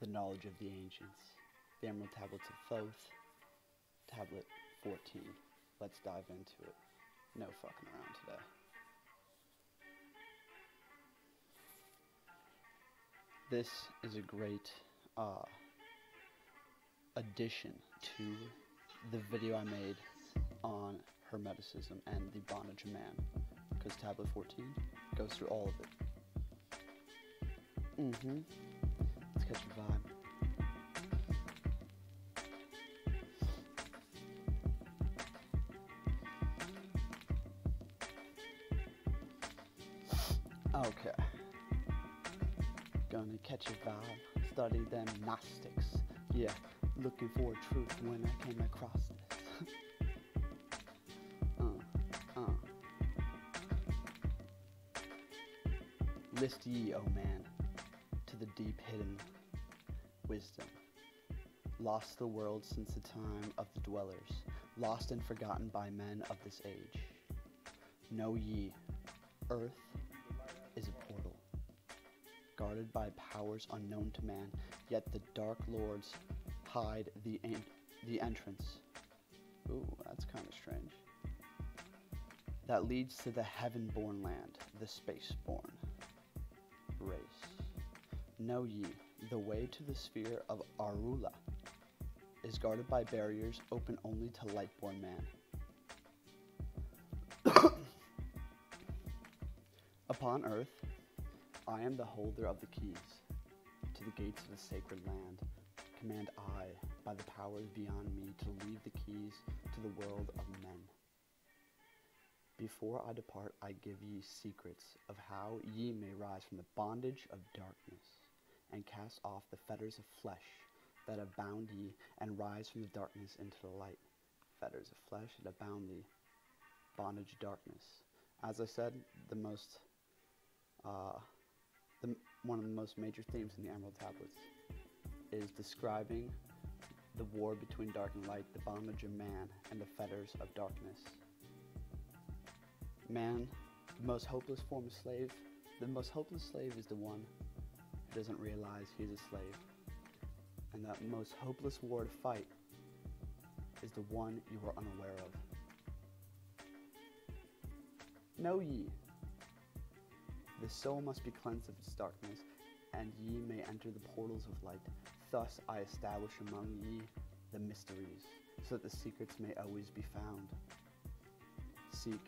the knowledge of the ancients. The Emerald Tablets of Thoth, Tablet 14. Let's dive into it. No fucking around today. This is a great uh, addition to the video I made on Hermeticism and the bondage of man, because Tablet 14 goes through all of it. Mm-hmm. Let's catch a vibe. Okay. Gonna catch a vibe. Study them Gnostics. Yeah, looking for truth when I came across this. uh, uh. List ye, O man, to the deep hidden wisdom. Lost the world since the time of the dwellers, lost and forgotten by men of this age. Know ye, earth is a portal, guarded by powers unknown to man, yet the dark lords hide the, en- the entrance. Ooh, that's kind of strange. That leads to the heaven born land, the space born race. Know ye, the way to the sphere of Arula is guarded by barriers open only to light born man. Upon earth, I am the holder of the keys to the gates of the sacred land. Command I, by the powers beyond me, to leave the keys to the world of men. Before I depart, I give ye secrets of how ye may rise from the bondage of darkness, and cast off the fetters of flesh that have bound ye, and rise from the darkness into the light. Fetters of flesh that have bound thee, bondage of darkness. As I said, the most uh, the, one of the most major themes in the Emerald Tablets is describing the war between dark and light, the bondage of man, and the fetters of darkness. Man, the most hopeless form of slave, the most hopeless slave is the one doesn't realize he's a slave. And that most hopeless war to fight is the one you are unaware of. Know ye, the soul must be cleansed of its darkness, and ye may enter the portals of light. Thus I establish among ye the mysteries, so that the secrets may always be found. Seek,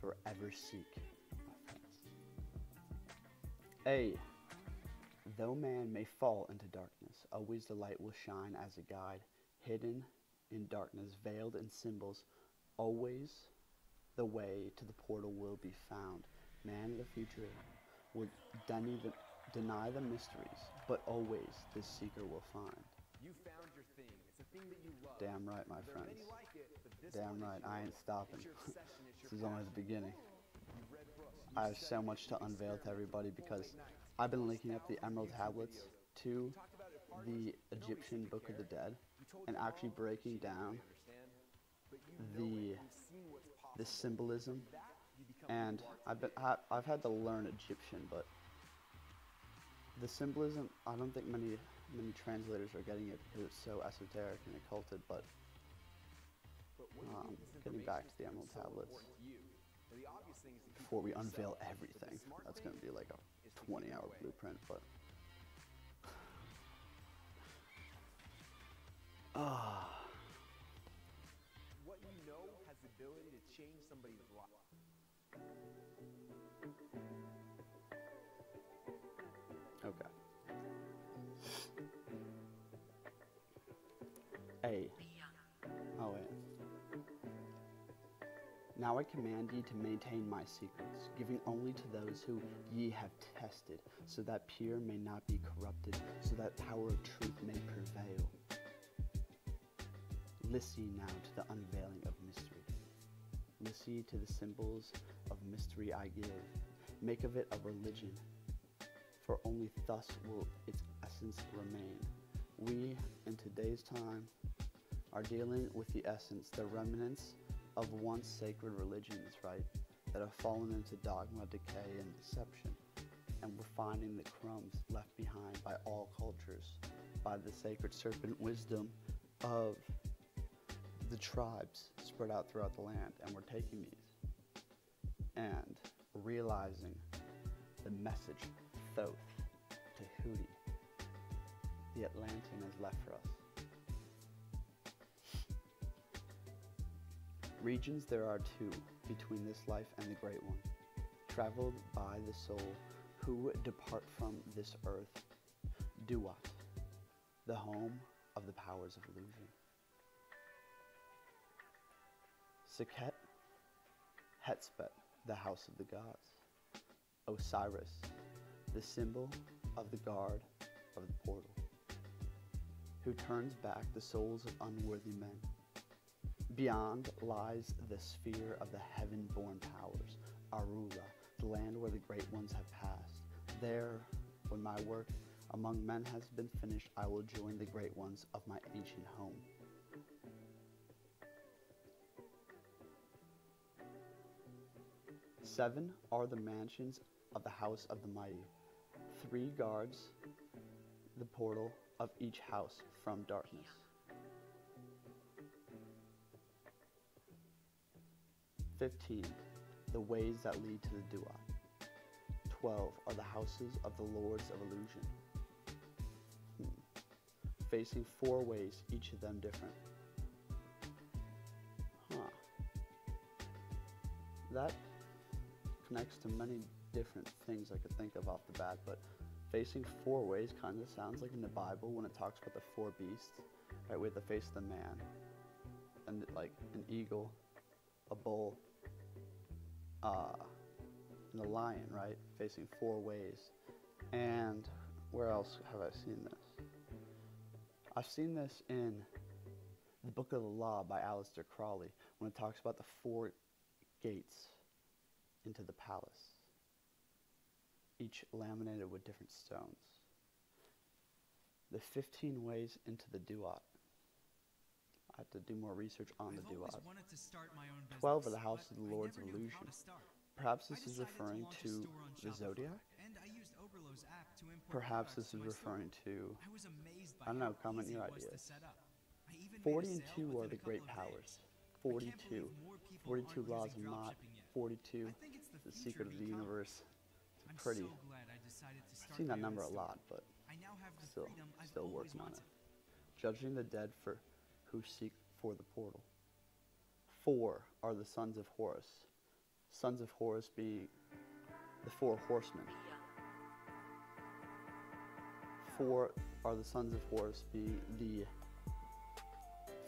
forever seek, my friends. A. Though man may fall into darkness, always the light will shine as a guide, hidden in darkness, veiled in symbols, always the way to the portal will be found. Man of the future will deny the, deny the mysteries, but always this seeker will find. You found your thing. It's a thing that you love. Damn right, my friends. like it, Damn right, I ain't stopping. It's your obsession, it's this is only the beginning. You read books, you I have so much to unveil to everybody because. I've been linking up the Emerald Tablets to the Egyptian Book of the. Dead and actually breaking down the the symbolism and I've been. I, I've had to learn Egyptian, but the symbolism I don't think many many translators are getting it because it's so esoteric and occulted. But um, getting back to the Emerald Tablets before we unveil everything, that's going to be like a 20 it hour blueprint. But ah, Now I command ye to maintain my secrets, giving only to those who ye have tested, so that pure may not be corrupted, so that power of truth may prevail. Listen now to the unveiling of mystery. Listen to the symbols of mystery I give. Make of it a religion, for only thus will its essence remain. We, in today's time, are dealing with the essence, the remnants of once sacred religions, right, that have fallen into dogma, decay, and deception. And we're finding the crumbs left behind by all cultures, by the sacred serpent wisdom of the tribes spread out throughout the land. And we're taking these and realizing the message Thoth Tehuti, the Atlantean has left for us. Regions there are two between this life and the great one, traveled by the soul who depart from this earth. Duat, the home of the powers of illusion. Sekhet, Hetspet, the house of the gods. Osiris, the symbol of the guard of the portal, who turns back the souls of unworthy men. Beyond lies the sphere of the heaven born powers, Arula, the land where the great ones have passed. There, when my work among men has been finished, I will join the great ones of my ancient home. Seven are the mansions of the house of the mighty. Three guards the portal of each house from darkness. Fifteen, the ways that lead to the Duat. Twelve are the houses of the lords of illusion. Hmm. Facing four ways, each of them different. Huh. That connects to many different things I could think of off the bat, but facing four ways kind of sounds like in the Bible when it talks about the four beasts, right? We have the face of the man, and like an eagle, a bull, uh, a lion, right? Facing four ways. And where else have I seen this? I've seen this in the Book of the Law by Aleister Crowley when it talks about the four gates into the palace, each laminated with different stones. The 15 ways into the Duat. I have to do more research on the I've always Duat. to start my own business, 12 are the house of the Lords of Illusion. how to start. Perhaps this is decided to referring to the zodiac. And I used app to Perhaps this is referring to I was amazed by I don't know, comment your it was to ideas. set. I even 40 and 2 are the great powers. days. I can't 42. believe more people 42 aren't laws of Maat. 42. I think it's the, The secret of the universe. I'm pretty. so glad I decided to I've seen that number a lot, but I now have the still, still working on it. Judging the dead for who seek for the portal. Four are the sons of Horus. Sons of Horus being the four horsemen. Four are the sons of Horus being the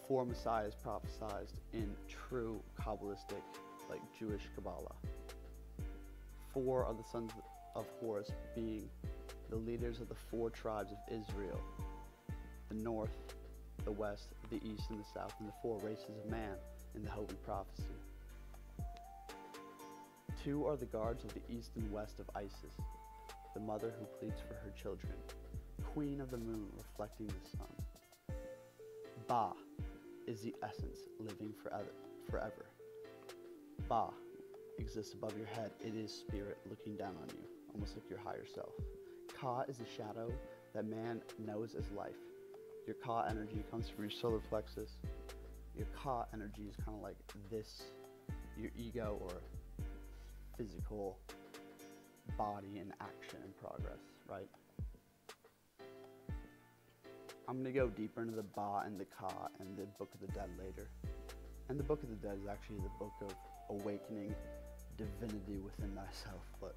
four messiahs prophesied in true Kabbalistic, like Jewish Kabbalah. Four are the sons of Horus being the leaders of the four tribes of Israel the north, the west, the east, and the south, and the four races of man in the holy prophecy. Two are the guards of the east and west of Isis, the mother who pleads for her children, queen of the moon reflecting the sun. Ba is the essence living forever. forever. Ba exists above your head. It is spirit looking down on you, almost like your higher self. Ka is the shadow that man knows as life. Your Ka energy comes from your solar plexus. Your Ka energy is kind of like this, your ego or physical body in action and progress, right? I'm gonna go deeper into the Ba and the Ka and the Book of the Dead later. And the Book of the Dead is actually the book of awakening divinity within thyself, but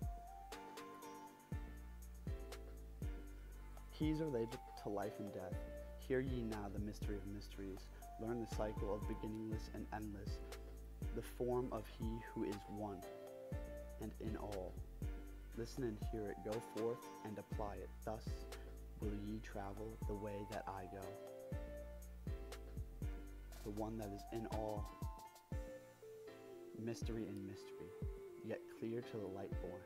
keys are related to life and death. Hear ye now the mystery of mysteries. Learn the cycle of beginningless and endless, the form of He who is one and in all. Listen and hear it, go forth and apply it. Thus will ye travel the way that I go. The one that is in all, mystery and mystery, yet clear to the light born.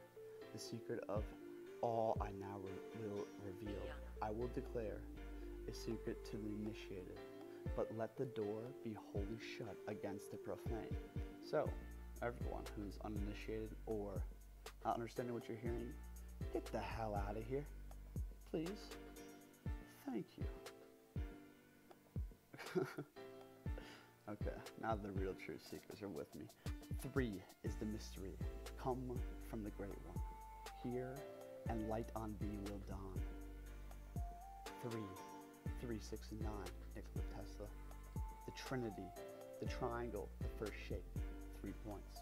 The secret of all I now re- will reveal. I will declare secret to the initiated, but let the door be wholly shut against the profane. So, everyone who's uninitiated or not understanding what you're hearing, Get the hell out of here. Please. Thank you. okay, now the real truth seekers are with me. Three is the mystery. Come from the great one. Here and light on thee will dawn. Three, three, six, and nine, Nikola Tesla. The Trinity, the triangle, the first shape, three points.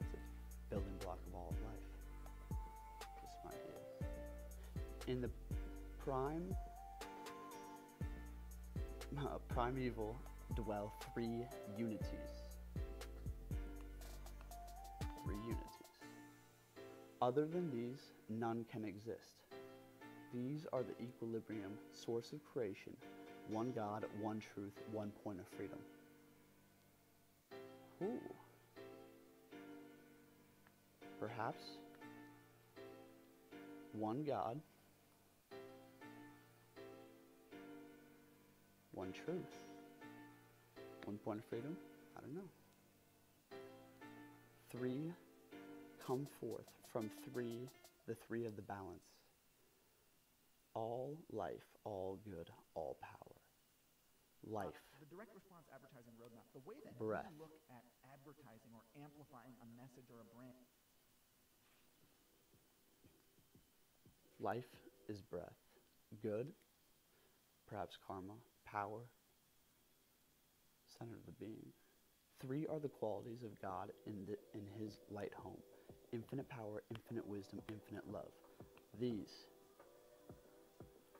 It's a building block of all of life. Just some ideas. In the prime, uh, primeval dwell three unities. Three unities. Other than these, none can exist. These are the equilibrium, source of creation, one God, one truth, one point of freedom. Ooh. Perhaps one God, one truth, one point of freedom. I don't know. Three come forth from three, the three of the balance. All life, all good, all power. Uh, life. The direct response advertising roadmap, the way that Breath. you look at advertising or amplifying a message or a brand, Life is breath. Good, perhaps karma, power, center of the being. Three are the qualities of God in, the, in his light home infinite power, infinite wisdom, infinite love. These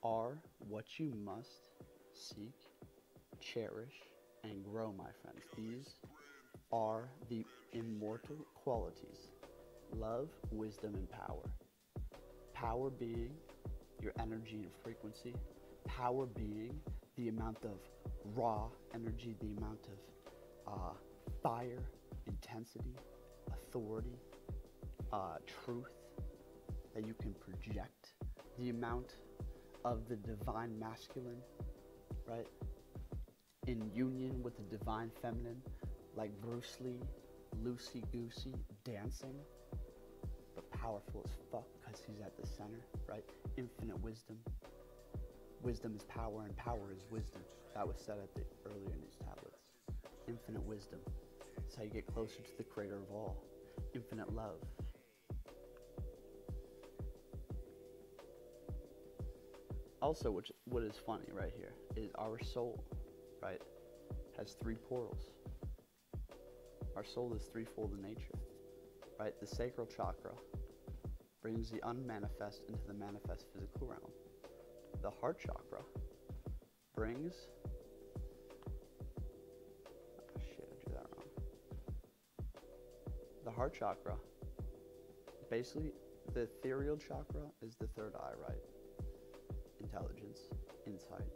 are what you must seek, cherish, and grow, my friends. These are the immortal qualities love, wisdom, and power. Power being your energy and frequency, power being the amount of raw energy, the amount of uh, fire, intensity, authority, uh, truth that you can project, the amount of the divine masculine, right? In union with the divine feminine, like Bruce Lee, loosey goosey, dancing, but powerful as fuck because he's at the center, right? Infinite wisdom. Wisdom is power, and power is wisdom. That was said at the earlier in these tablets. Infinite wisdom. It's how you get closer to the creator of all. Infinite love. Also, which what is funny right here is our soul, right, has three portals. Our soul is threefold in nature, right? The sacral chakra brings the unmanifest into the manifest physical realm. The heart chakra brings. Oh, shit, I that wrong. The heart chakra, basically, the ethereal chakra is the third eye, right? Intelligence, insight.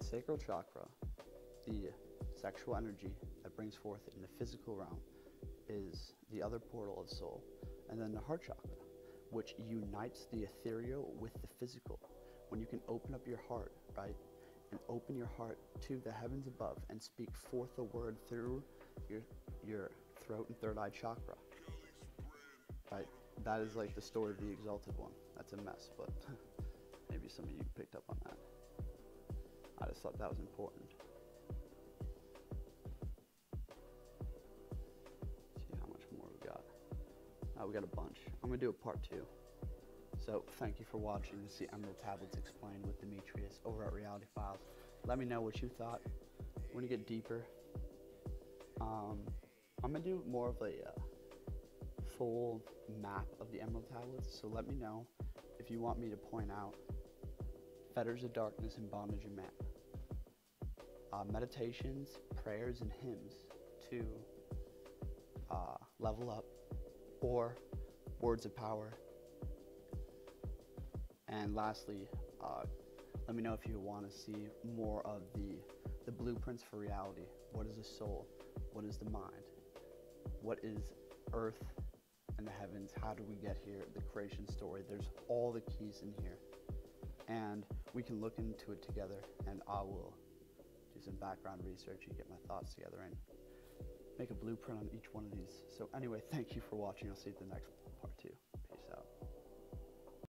Sacral chakra, the sexual energy that brings forth in the physical realm, is the other portal of soul. And then the heart chakra, which unites the ethereal with the physical. When you can open up your heart, right? And open your heart to the heavens above and speak forth the word through your your throat and third eye chakra. Right? That is like the story of the exalted one. That's a mess, but maybe some of you picked up on that. I just thought that was important. See how much more we got. Uh, we got a bunch. I'm gonna do a part two. So thank you for watching to see Emerald Tablets Explained with Dmitrius over at Reality Files. Let me know what you thought. When you get deeper, um, I'm gonna do more of a uh, full map of the Emerald Tablets. So let me know if you want me to point out fetters of darkness and bondage of man, uh, meditations, prayers, and hymns to uh, level up, or words of power. And lastly, uh, let me know if you want to see more of the the blueprints for reality. What is the soul? What is the mind? What is earth and the heavens? How do we get here? The creation story. There's all the keys in here. And we can look into it together and I will do some background research and get my thoughts together and make a blueprint on each one of these. So anyway, thank you for watching. I'll see you at the next part two.